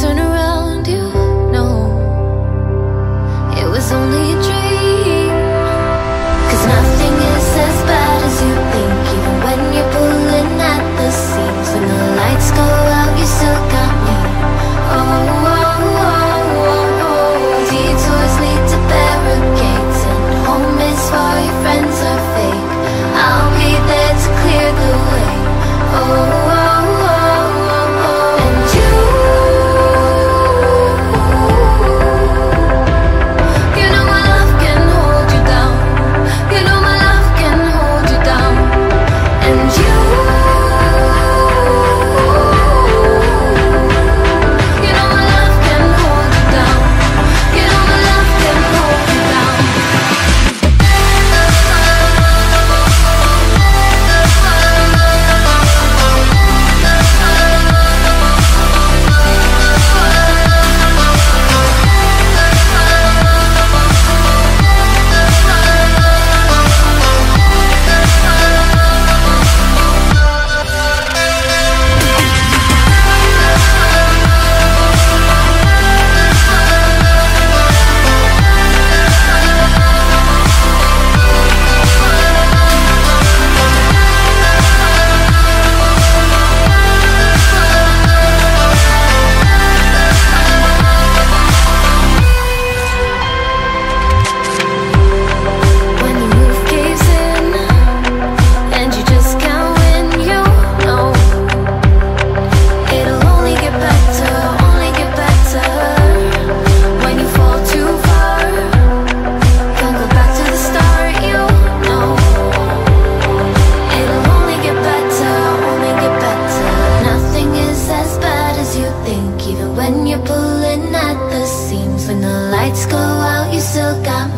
turn around, you know. It was only a dream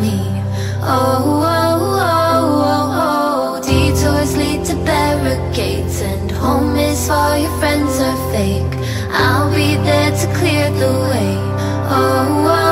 me. Oh, oh, oh, oh, Detours lead to barricades And home is your friends are fake. I'll be there to clear the way. Oh, oh